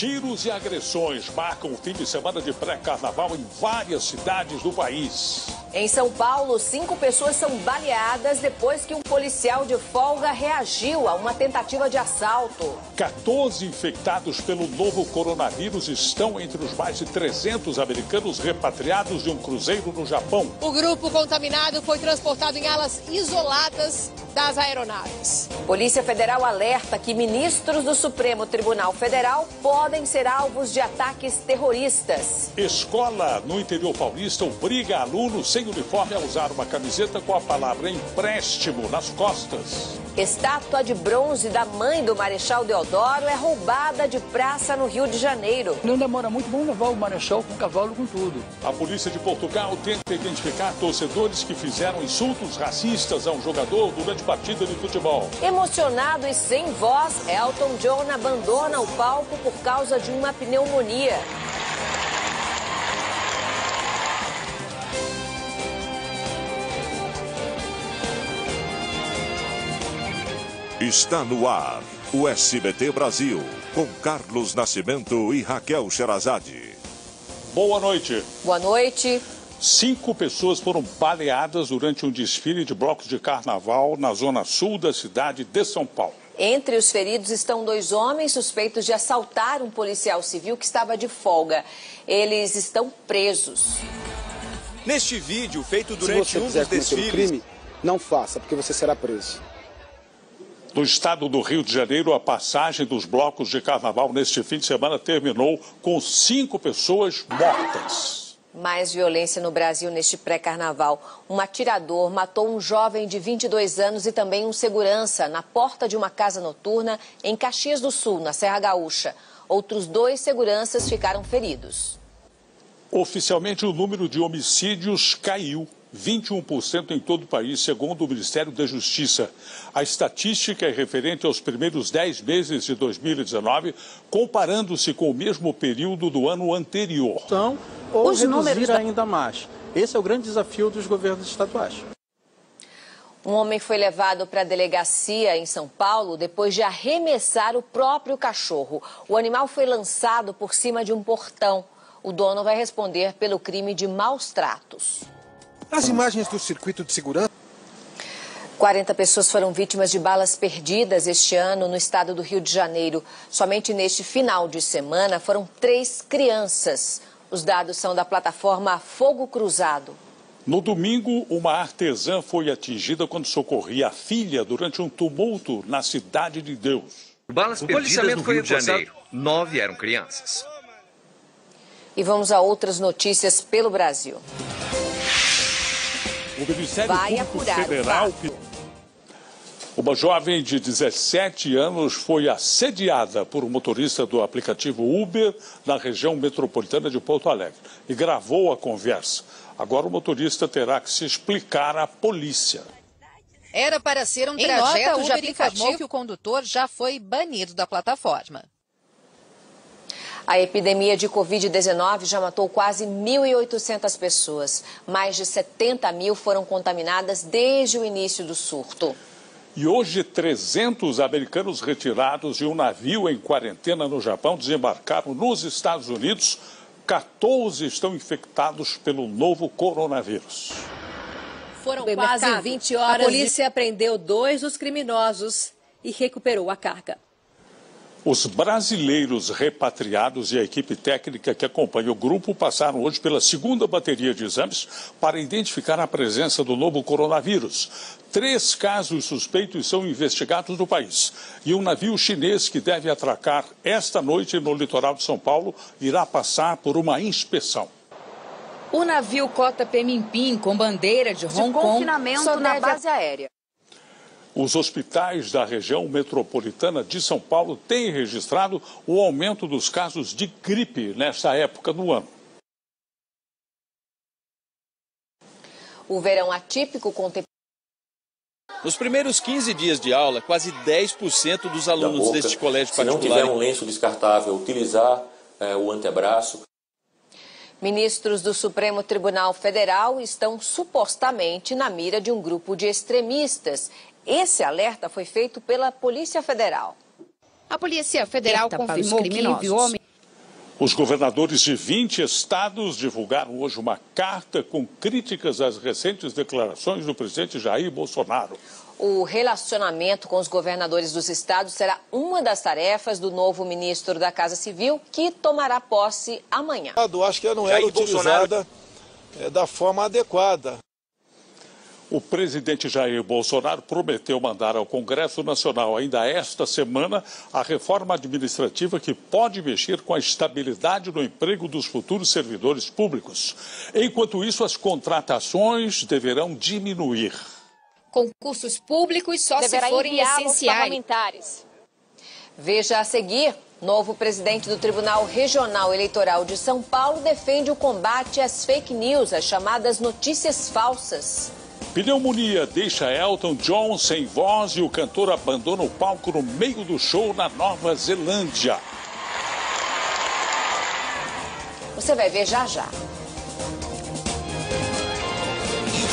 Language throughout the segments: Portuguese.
Tiros e agressões marcam o fim de semana de pré-carnaval em várias cidades do país. Em São Paulo, cinco pessoas são baleadas depois que um policial de folga reagiu a uma tentativa de assalto. 14 infectados pelo novo coronavírus estão entre os mais de 300 americanos repatriados de um cruzeiro no Japão. O grupo contaminado foi transportado em alas isoladas das aeronaves. Polícia Federal alerta que ministros do Supremo Tribunal Federal podem ser alvos de ataques terroristas. Escola no interior paulista obriga alunos sem uniforme a usar uma camiseta com a palavra empréstimo nas costas. Estátua de bronze da mãe do Marechal Deodoro é roubada de praça no Rio de Janeiro. Não demora muito, vamos levar o Marechal com o cavalo com tudo. A polícia de Portugal tenta identificar torcedores que fizeram insultos racistas a um jogador durante partida de futebol. Emocionado e sem voz, Elton John abandona o palco por causa de uma pneumonia. Está no ar o SBT Brasil, com Carlos Nascimento e Raquel Sherazade. Boa noite. Boa noite. Cinco pessoas foram baleadas durante um desfile de blocos de carnaval na zona sul da cidade de São Paulo. Entre os feridos estão dois homens suspeitos de assaltar um policial civil que estava de folga. Eles estão presos. Neste vídeo, feito durante um dos desfiles... crime, não faça, porque você será preso. No estado do Rio de Janeiro, a passagem dos blocos de carnaval neste fim de semana terminou com cinco pessoas mortas. Mais violência no Brasil neste pré-carnaval. Um atirador matou um jovem de 22 anos e também um segurança na porta de uma casa noturna em Caxias do Sul, na Serra Gaúcha. Outros dois seguranças ficaram feridos. Oficialmente, o número de homicídios caiu 21% em todo o país, segundo o Ministério da Justiça. A estatística é referente aos primeiros 10 meses de 2019, comparando-se com o mesmo período do ano anterior. Então, ou Os reduzir da... ainda mais. Esse é o grande desafio dos governos estaduais. Um homem foi levado para a delegacia em São Paulo depois de arremessar o próprio cachorro. O animal foi lançado por cima de um portão. O dono vai responder pelo crime de maus tratos. As imagens do circuito de segurança. 40 pessoas foram vítimas de balas perdidas este ano no estado do Rio de Janeiro. Somente neste final de semana foram três crianças. Os dados são da plataforma Fogo Cruzado. No domingo, uma artesã foi atingida quando socorria a filha durante um tumulto na Cidade de Deus. Balas o perdidas no Rio de Janeiro. Nove eram crianças. E vamos a outras notícias pelo Brasil. O Ministério Vai Público Federal. Uma jovem de 17 anos foi assediada por um motorista do aplicativo Uber na região metropolitana de Porto Alegre e gravou a conversa. Agora o motorista terá que se explicar à polícia. Era para ser um em trajeto nota, de aplicativo. informou que o condutor já foi banido da plataforma. A epidemia de Covid-19 já matou quase 1.800 pessoas. Mais de 70 mil foram contaminadas desde o início do surto. E hoje, 300 americanos retirados de um navio em quarentena no Japão desembarcaram nos Estados Unidos. 14 estão infectados pelo novo coronavírus. Foram quase 20 horas. A polícia prendeu dois dos criminosos e recuperou a carga. Os brasileiros repatriados e a equipe técnica que acompanha o grupo passaram hoje pela segunda bateria de exames para identificar a presença do novo coronavírus. Três casos suspeitos são investigados no país. E um navio chinês que deve atracar esta noite no litoral de São Paulo irá passar por uma inspeção. O navio Cota Pemimpim, com bandeira de Hong de Kong, confinamento na base aérea. Os hospitais da região metropolitana de São Paulo têm registrado o aumento dos casos de gripe nesta época do ano. O verão atípico com Nos primeiros 15 dias de aula, quase 10% dos alunos boca, deste colégio se particular. Se não tiver um lenço descartável, utilizar é, o antebraço. Ministros do Supremo Tribunal Federal estão supostamente na mira de um grupo de extremistas. Esse alerta foi feito pela Polícia Federal. A Polícia Federal confirmou que enviou Os governadores de 20 estados divulgaram hoje uma carta com críticas às recentes declarações do presidente Jair Bolsonaro. O relacionamento com os governadores dos estados será uma das tarefas do novo ministro da Casa Civil, que tomará posse amanhã. Eu acho que ela não era utilizada é, da forma adequada. O presidente Jair Bolsonaro prometeu mandar ao Congresso Nacional ainda esta semana a reforma administrativa que pode mexer com a estabilidade no emprego dos futuros servidores públicos. Enquanto isso, as contratações deverão diminuir. Concursos públicos só Deverá se forem essenciais. parlamentares. Veja a seguir. Novo presidente do Tribunal Regional Eleitoral de São Paulo defende o combate às fake news, as chamadas notícias falsas. Pneumonia deixa Elton John sem voz e o cantor abandona o palco no meio do show na Nova Zelândia. Você vai ver já já.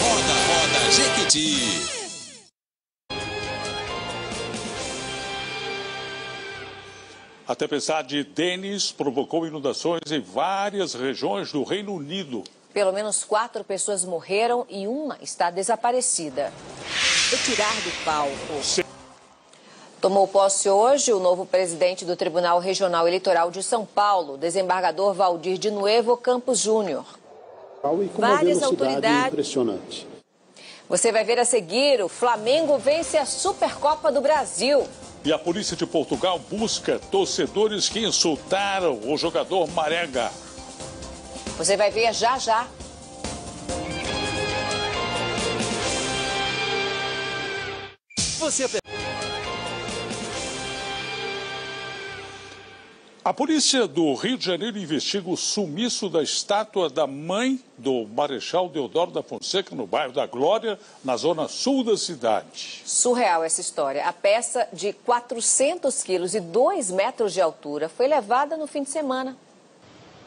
Roda, roda, Jequiti. A tempestade Denis provocou inundações em várias regiões do Reino Unido. Pelo menos quatro pessoas morreram e uma está desaparecida. Retirar do palco. Tomou posse hoje o novo presidente do Tribunal Regional Eleitoral de São Paulo, desembargador Valdir de Nuevo Campos Júnior. Várias autoridades. Impressionante. Você vai ver a seguir: o Flamengo vence a Supercopa do Brasil. E a polícia de Portugal busca torcedores que insultaram o jogador Marega. Você vai ver já já. Você A polícia do Rio de Janeiro investiga o sumiço da estátua da mãe do Marechal Deodoro da Fonseca no bairro da Glória, na zona sul da cidade. Surreal essa história. A peça de 400 quilos e 2 metros de altura foi levada no fim de semana.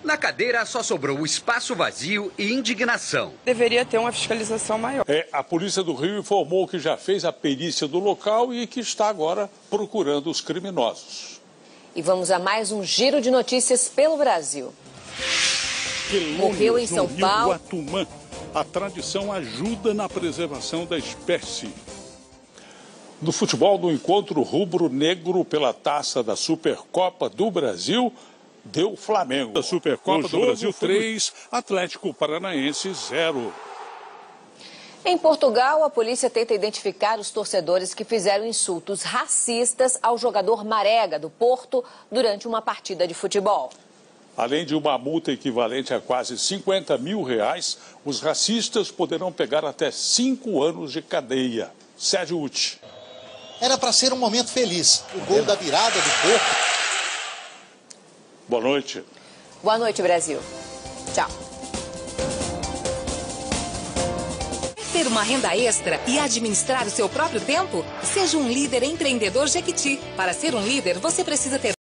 Na cadeira só sobrou espaço vazio e indignação. Deveria ter uma fiscalização maior. É, a Polícia do Rio informou que já fez a perícia do local e que está agora procurando os criminosos. E vamos a mais um giro de notícias pelo Brasil. Quelônios, Morreu em São Paulo. Guatumã. A tradição ajuda na preservação da espécie. No futebol, no encontro rubro-negro pela taça da Supercopa do Brasil, deu Flamengo. A Supercopa do Brasil 3, Atlético Paranaense 0. Em Portugal, a polícia tenta identificar os torcedores que fizeram insultos racistas ao jogador Marega, do Porto, durante uma partida de futebol. Além de uma multa equivalente a quase 50 mil reais, os racistas poderão pegar até cinco anos de cadeia. Sérgio Uti. Era para ser um momento feliz. O gol da virada do Porto. Boa noite. Boa noite, Brasil. Tchau. Ter uma renda extra e administrar o seu próprio tempo? Seja um líder empreendedor Jequiti. Para ser um líder, você precisa ter